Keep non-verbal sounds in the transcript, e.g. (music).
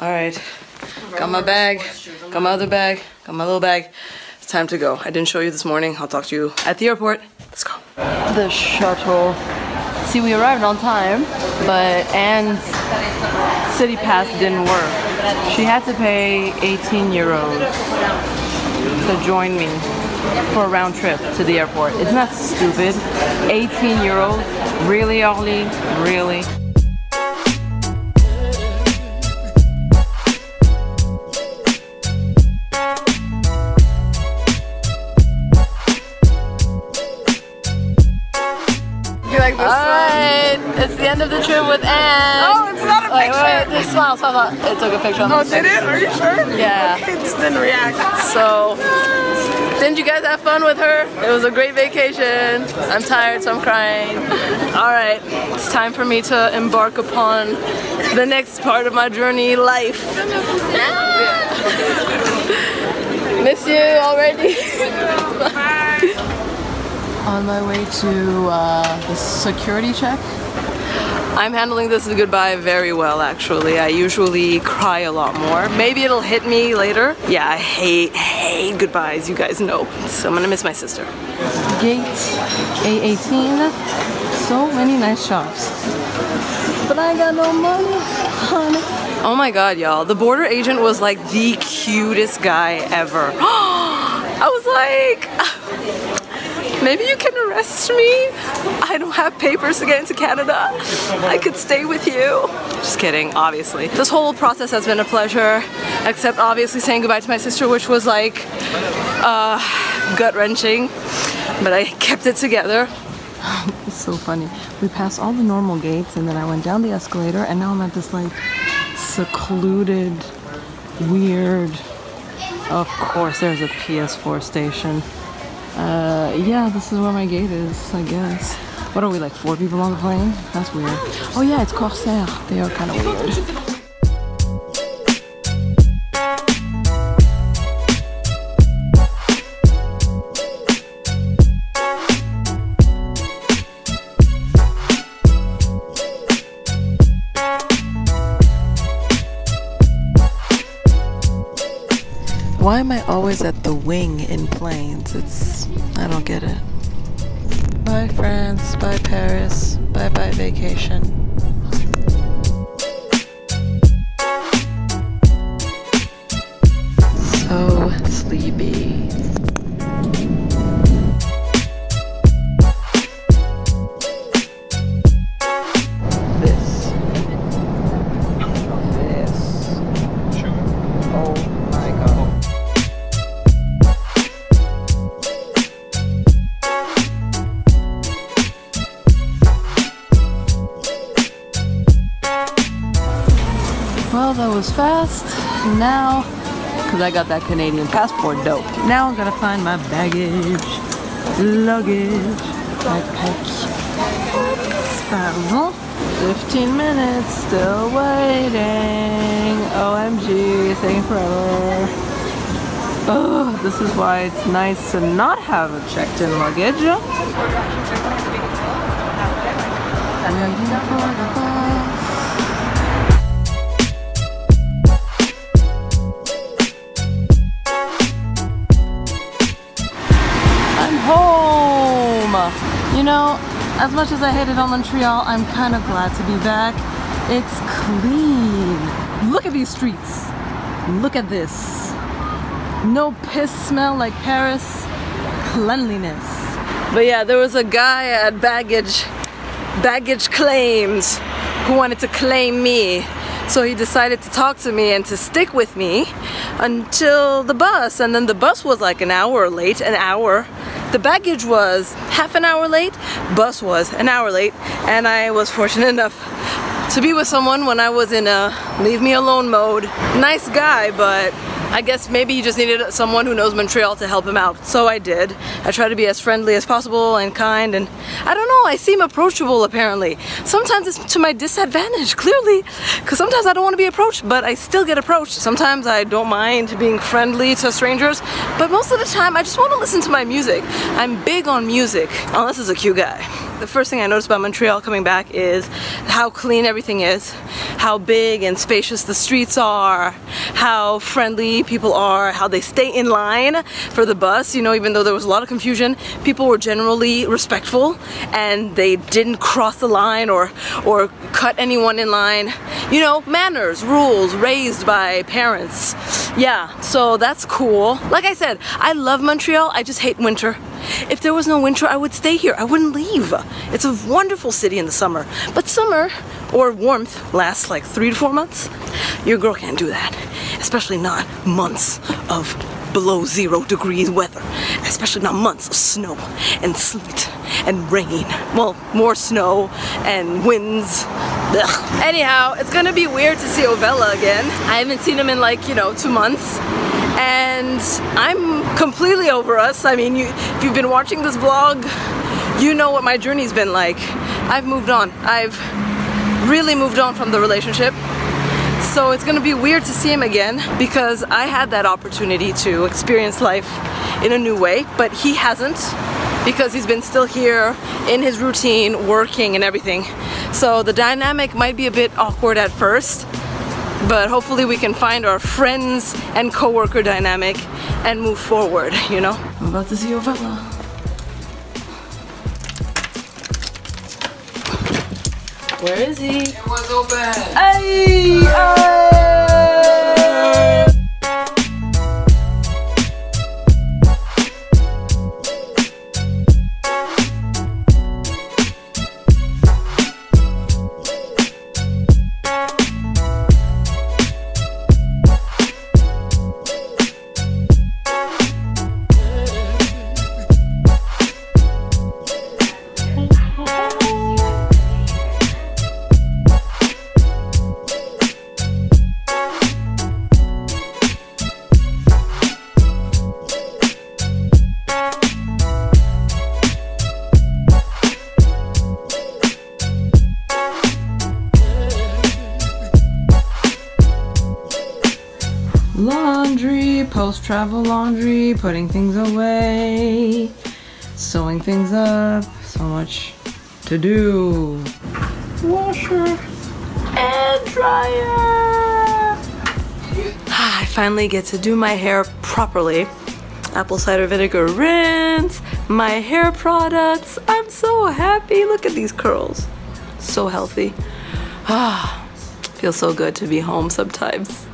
All right, got my bag, got my other bag, got my little bag. It's time to go. I didn't show you this morning. I'll talk to you at the airport. Let's go. The shuttle. See, we arrived on time, but Anne's city pass didn't work. She had to pay 18 euros to join me for a round trip to the airport. Isn't that stupid? 18 euros? Really, Orly? Really? The trip with Anne. Oh, it's not a Wait, picture. wait, just smile, smile, smile. It took a picture on Oh, did it? Are you sure? Yeah. It just didn't react. So, didn't you guys have fun with her? It was a great vacation. I'm tired, so I'm crying. All right, it's time for me to embark upon the next part of my journey, life. (laughs) Miss you already. (laughs) On my way to uh, the security check. I'm handling this goodbye very well actually. I usually cry a lot more. Maybe it'll hit me later. Yeah, I hate, hate goodbyes, you guys know. So I'm gonna miss my sister. Gate A18. So many nice shops. But I got no money, honey. Oh my god, y'all. The border agent was like the cutest guy ever. (gasps) I was like, maybe you can arrest me. I don't have papers to get into Canada. I could stay with you. Just kidding, obviously. This whole process has been a pleasure, except obviously saying goodbye to my sister, which was like uh, gut wrenching, but I kept it together. (laughs) It's so funny. We passed all the normal gates and then I went down the escalator and now I'm at this like secluded, weird, of course there's a PS4 station. Uh, yeah, this is where my gate is, I guess. What are we, like four people on the plane? That's weird. Oh yeah, it's Corsair. They are kind of weird. Always at the wing in planes? It's. I don't get it. Bye, France. Bye, Paris. Bye, bye, vacation. Was fast. Now, because I got that Canadian passport dope. Now I'm gonna find my baggage, luggage, backpack. Pardon? 15 minutes, still waiting. OMG, taking forever. Oh, this is why it's nice to not have a checked-in luggage. Home! You know, as much as I hated on Montreal, I'm kind of glad to be back. It's clean. Look at these streets. Look at this. No piss smell like Paris. Cleanliness. But yeah, there was a guy at baggage baggage claims who wanted to claim me. So he decided to talk to me and to stick with me until the bus. And then the bus was like an hour late, an hour. The baggage was half an hour late, bus was an hour late, and I was fortunate enough to be with someone when I was in a leave me alone mode. Nice guy, but I guess maybe he just needed someone who knows Montreal to help him out. So I did. I tried to be as friendly as possible and kind and I don't I seem approachable apparently. Sometimes it's to my disadvantage, clearly, because sometimes I don't want to be approached, but I still get approached. Sometimes I don't mind being friendly to strangers, but most of the time I just want to listen to my music. I'm big on music, unless it's a cute guy. The first thing I noticed about Montreal coming back is how clean everything is, how big and spacious the streets are, how friendly people are, how they stay in line for the bus. You know, even though there was a lot of confusion, people were generally respectful and they didn't cross the line or, or cut anyone in line. You know, manners, rules raised by parents. Yeah, so that's cool. Like I said, I love Montreal, I just hate winter. If there was no winter, I would stay here. I wouldn't leave. It's a wonderful city in the summer. But summer, or warmth, lasts like three to four months. Your girl can't do that. Especially not months of below zero degrees weather. Especially not months of snow and sleet and rain. Well, more snow and winds. Ugh. Anyhow, it's gonna be weird to see Ovella again. I haven't seen him in like, you know, two months and I'm completely over us. I mean, you, if you've been watching this vlog, you know what my journey's been like. I've moved on. I've really moved on from the relationship. So it's gonna be weird to see him again because I had that opportunity to experience life in a new way, but he hasn't because he's been still here in his routine, working and everything. So the dynamic might be a bit awkward at first, but hopefully we can find our friends and coworker dynamic and move forward, you know? I'm about to see Ovella. Where is he? It was open. Hey! Hey! Laundry, post-travel laundry, putting things away, sewing things up, so much to do. Washer and dryer. (sighs) I finally get to do my hair properly. Apple cider vinegar rinse, my hair products. I'm so happy. Look at these curls. So healthy. Ah, (sighs) feels so good to be home sometimes.